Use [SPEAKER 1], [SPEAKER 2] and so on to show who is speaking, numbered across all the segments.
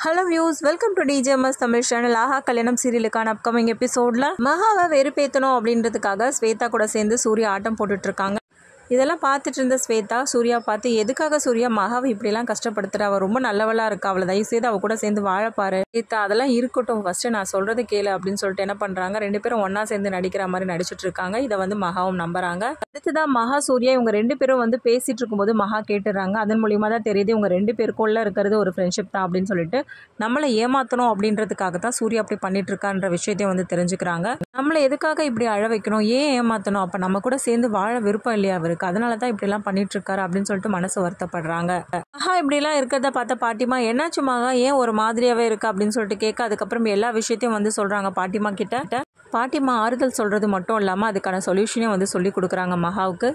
[SPEAKER 1] Hello views welcome to DGMS Tamil channel Aaha Kalyanam சீரியலுக்கான upcoming எபிசோடில் மகாவை வெறுப்பேற்றணும் அப்படின்றதுக்காக ஸ்வேதா கூட சேர்ந்து சூரிய ஆட்டம் போட்டுட்டு இருக்காங்க. இதெல்லாம் பார்த்துட்டு இருந்த ஸ்வேதா சூர்யா பார்த்து எதுக்காக சூர்யா மகாவை இப்படிலாம் கஷ்டப்படுத்துற? அவள் ரொம்ப நல்லவளாக இருக்கா? அவளை தயவு செய்து அவள் கூட சேர்ந்து வாழப்பாரு ஸ்வேதா அதெல்லாம் இருக்கட்டும். ஃபஸ்ட்டு நான் சொல்கிறது கேளு அப்படின்னு சொல்லிட்டு என்ன பண்ணுறாங்க ரெண்டு பேரும் ஒன்றா சேர்ந்து நடிக்கிற மாதிரி நடிச்சிட்டு இருக்காங்க. இதை வந்து மகாவும் நம்புறாங்க. அடுத்ததான் மகா சூர்யா இவங்க ரெண்டு பேரும் வந்து பேசிட்டு இருக்கும்போது மகா கேட்டுறாங்க. அதன் மூலியமாக தான் தெரியுது இவங்க ரெண்டு பேருக்குள்ள இருக்கிறது ஒரு ஃப்ரெண்ட்ஷிப் தான் அப்படின்னு சொல்லிட்டு நம்மளை ஏமாற்றணும் அப்படின்றதுக்காக தான் சூர்யா அப்படி பண்ணிட்டு இருக்கான்ற விஷயத்தையும் வந்து தெரிஞ்சுக்கிறாங்க. நம்மளை எதுக்காக இப்படி அழ வைக்கணும்? ஏன் ஏமாற்றணும் அப்போ நம்ம கூட சேர்ந்து வாழ விருப்பம் இல்லையா அவருக்கு? அதனால தான் இப்படிலாம் பண்ணிட்டுருக்காரு அப்படின்னு சொல்லிட்டு மனசு வருத்தப்படுறாங்க. மகா இப்படிலாம் இருக்கிறத பார்த்த பாட்டிமா என்னாச்சு மகா? ஏன் ஒரு மாதிரியாகவே இருக்கு? அப்படின்னு சொல்லிட்டு கேட்க அதுக்கப்புறம் எல்லா விஷயத்தையும் வந்து சொல்கிறாங்க பாட்டிமா கிட்ட. பாட்டிமா ஆறுதல் சொல்கிறது மட்டும் இல்லாமல் அதுக்கான சொல்யூஷனையும் வந்து சொல்லி கொடுக்குறாங்க மகாவுக்கு.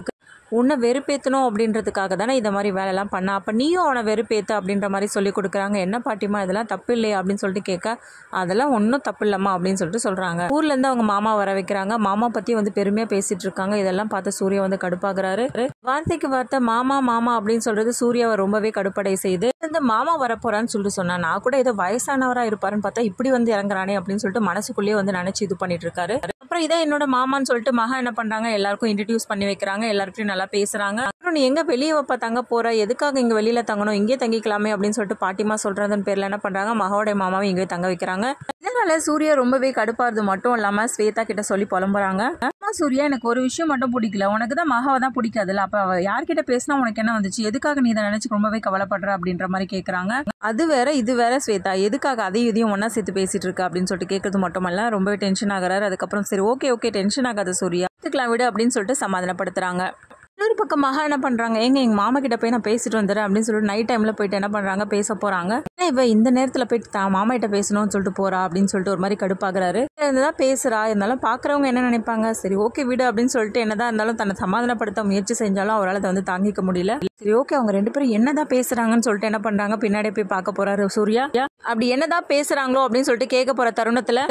[SPEAKER 1] உன்னை வெறுப்பேற்றணும் அப்படின்றதுக்காக தானே இந்த மாதிரி வேலையெல்லாம் பண்ண. அப்போ நீயும் அவனை வெறுப்பேற்று அப்படின்ற மாதிரி சொல்லி கொடுக்குறாங்க. என்ன பாட்டிமா இதெல்லாம் தப்பு இல்லையா அப்படின்னு சொல்லிட்டு கேட்க அதெல்லாம் ஒன்றும் தப்பு இல்லம்மா அப்படின்னு சொல்லிட்டு சொல்கிறாங்க ஊர்லேருந்து அவங்க மாமா வர வைக்கிறாங்க. மாமா பற்றி வந்து பெருமையாக பேசிட்டு இருக்காங்க. இதெல்லாம் பார்த்து சூர்யா வந்து கடுப்பாகிறாரு. வார்த்தைக்கு வார்த்தை மாமா மாமா அப்படின்னு சொல்றது சூர்யாவை ரொம்பவே கடுப்படை செய்து இந்த மாமா வரப்போறான்னு சொல்லிட்டு சொன்னா நான் கூட ஏதோ வயசானவராக இருப்பாருன்னு பார்த்தா இப்படி வந்து இறங்குறானே அப்படின்னு சொல்லிட்டு மனசுக்குள்ளேயே வந்து நினச்சி இது பண்ணிட்டு இருக்காரு. அப்புறம் இதான் என்னோட மாமான்னு சொல்லிட்டு மகா என்ன பண்றாங்க? எல்லாருக்கும் இன்ட்ரடியூஸ் பண்ணி வைக்கிறாங்க. எல்லாருக்கும் நல்லா பேசுறாங்க. அப்புறம் நீ எங்க வெளியே வைப்பா தங்க போற? எதுக்காக இங்க வெளியில தங்கணும்? இங்கே தங்கிக்கலாமே அப்படின்னு சொல்லிட்டு பாட்டிமா சொல்றதன் பேர்ல என்ன பண்றாங்க? மகாவோட மாமாவை இங்கே தங்க வைக்கிறாங்க. இதனால சூர்யா ரொம்பவே கடுப்பாகிறது மட்டும் இல்லாம ஸ்வேதா கிட்ட சொல்லி புலம்புறாங்க. ஆமா சூர்யா எனக்கு ஒரு விஷயம் மட்டும் பிடிக்கல. உனக்கு தான் மகாவை தான் பிடிக்காதுல்ல? அப்ப யார்கிட்ட பேசினா உனக்கு என்ன வந்துச்சு? எதுக்காக நீ இதை நினைச்சு ரொம்பவே கவலைப்படுற? அப்படின்ற மாதிரி கேட்குறாங்க அது வேற இது வேற ஸ்வேதா. எதுக்காக அதையும் இதையும் ஒன்றா சேர்த்து பேசிட்டு இருக்க? அப்படின்னு சொல்லிட்டு கேட்கறது மட்டுமல்ல. ரொம்பவே டென்ஷன் ஆகிறாரு. அதுக்கப்புறம் சரி ஓகே ஓகே டென்ஷன் ஆகாத சூர்யா. எடுத்துக்கலாம் விடு அப்படின்னு சொல்லிட்டு சமாதானப்படுத்துறாங்க. இன்னொரு பக்கம் மகா என்ன பண்றாங்க? எங்க எங்க மாமா கிட்ட போய் நான் பேசிட்டு வந்துடுறேன் அப்படின்னு சொல்லிட்டு நைட் டைம்ல போயிட்டு என்ன பண்றாங்க? பேச போறாங்க. என்ன இவ இந்த நேரத்துல போயிட்டு தான் மாமா கிட்ட பேசணும்னு சொல்லிட்டு போறா அப்படின்னு சொல்லிட்டு ஒரு மாதிரி கடுப்பாகிறாரு தான் பேசுறா இருந்தாலும் பாக்குறவங்க என்ன நினைப்பாங்க? சரி ஓகே விடு அப்படின்னு சொல்லிட்டு என்னதான் இருந்தாலும் தன்னை சமாதானப்படுத்த முயற்சி செஞ்சாலும் அவரால் அதை வந்து தாங்கிக்க முடியல. சரி ஓகே அவங்க ரெண்டு பேரும் என்னதான் பேசுறாங்கன்னு சொல்லிட்டு என்ன பண்றாங்க? பின்னாடி போய் பார்க்க போறாரு சூர்யா. அப்படி என்னதான் பேசுறாங்களோ அப்படின்னு சொல்லிட்டு கேட்க போற தருணத்துல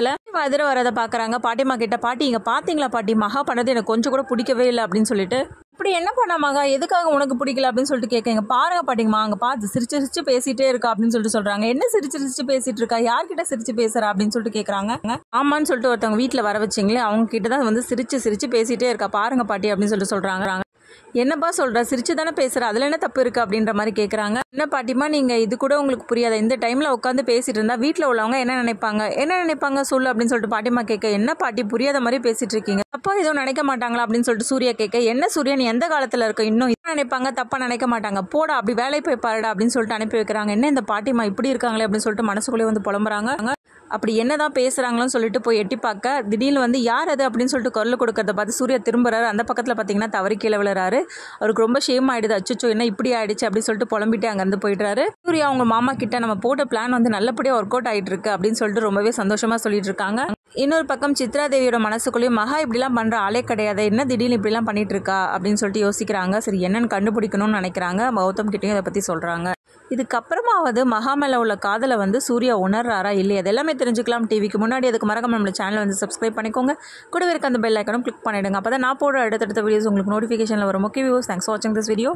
[SPEAKER 1] எதிர வரதை பாக்குறாங்க. பாட்டிமா கிட்ட பாட்டி இங்க பாத்தீங்களா பாட்டி? மகா பண்ணது எனக்கு கொஞ்சம் கூட பிடிக்கவே இல்லை அப்படின்னு சொல்லிட்டு இப்படி என்ன பண்ண மகா? எதுக்காக உனக்கு பிடிக்கல அப்படின்னு சொல்லிட்டு கேட்க பாருங்க பாட்டிங்கம்மா அங்கே பார்த்து சிரிச்சு சிரிச்சு பேசிட்டே இருக்கா அப்படின்னு சொல்லிட்டு சொல்றாங்க. என்ன சிரிச்சு சிரிச்சு பேசிட்டு இருக்கா? யார்கிட்ட சிரிச்சு பேசுறா அப்படின்னு சொல்லிட்டு கேட்குறாங்க ஆமான்னு சொல்லிட்டு ஒருத்தவங்க வீட்டில் வர வச்சிங்களே அவங்க கிட்ட தான் வந்து சிரிச்சு சிரிச்சு பேசிட்டே இருக்கா. பாருங்க பாட்டி அப்படின்னு சொல்லிட்டு சொல்றாங்க. என்னப்பா சொல்கிற சிரிச்சு தானே பேசுகிற அதுல என்ன தப்பு இருக்கு அப்படின்ற மாதிரி கேட்குறாங்க என்ன பாட்டிமா நீங்க இது கூட உங்களுக்கு புரியாத. இந்த டைம்ல உட்காந்து பேசிட்டு இருந்தா வீட்டில் உள்ளவங்க என்ன நினைப்பாங்க? என்ன நினைப்பாங்க? சொல்லு அப்படின்னு சொல்லிட்டு பாட்டிமா கேட்க என்ன பாட்டி புரியாத மாதிரி பேசிட்டு இருக்கீங்க? அப்போ எதுவும் நினைக்க மாட்டாங்களா? அப்படின்னு சொல்லிட்டு சூர்யா கேட்க என்ன சூர்யா நீ எந்த காலத்துல இருக்க? இன்னும் என்ன நினைப்பாங்க? தப்பா நினைக்க மாட்டாங்க. போடா அப்படி வேலை போய் பாருடா அப்படின்னு சொல்லிட்டு அனுப்பி வைக்கிறாங்க. என்ன இந்த பாட்டிமா இப்படி இருக்காங்களே அப்படின்னு சொல்லிட்டு மனசுக்குள்ளே வந்து புலம்புறாங்க. அப்படி என்னதான் பேசுகிறாங்களோன்னு சொல்லிட்டு போய் எட்டி பார்க்க திடீர்னு வந்து யார் அது அப்படின்னு சொல்லிட்டு குரல் கொடுக்கறத பார்த்து சூர்யா திரும்புறாரு. அந்த பக்கத்தில் பார்த்தீங்கன்னா தவறி கீழே விழுறாரு. அவருக்கு ரொம்ப ஷேம் ஆயிடுது. அச்சோ என்ன இப்படி ஆயிடுச்சு அப்படின்னு சொல்லிட்டு புலம்பிட்டு அங்கேருந்து போயிடுறாரு. சூர்யா அவங்க மாமா கிட்ட நம்ம போட்ட பிளான் வந்து நல்லபடியாக ஒர்க் அவுட் ஆயிட்டு இருக்கு அப்படின்னு சொல்லிட்டு ரொம்பவே சந்தோஷமாக சொல்லிட்டு இருக்காங்க. இன்னொரு பக்கம் சித்ரா தேவியோட மனசுக்குள்ளேயும் மகா இப்படிலாம் பண்ணுற ஆளே கிடையாது. என்ன திடீர்னு இப்படிலாம் பண்ணிட்டு இருக்கா அப்படின்னு சொல்லிட்டு யோசிக்கிறாங்க. சரி என்னன்னு கண்டுபிடிக்கணும்னு நினைக்கிறாங்க. கௌதம் கிட்டேயும் இதை பற்றி சொல்கிறாங்க இதுக்கப்புறமாவது மகா உள்ள காதலை வந்து சூர்யா உணர்றாரா இல்லையா? அது எல்லாமே தெரிஞ்சுக்கலாம் டிவிக்கு முன்னாடி. அதுக்கு மறக்காம நம்ம சேனல் வந்து சப்ஸ்கிரைப் பண்ணிக்கோங்க. கூடவே இருக்க அந்த பெல் ஐக்கனும் கிளிக் அப்போ தான் நான் போடுற அடுத்தடுத்த வீடியோஸ் உங்களுக்கு நோட்டிஃபிகேஷனில் வரும். முக்கிய வியூஸ் தேங்க்ஸ் வாட்சிங் திஸ் வீடியோ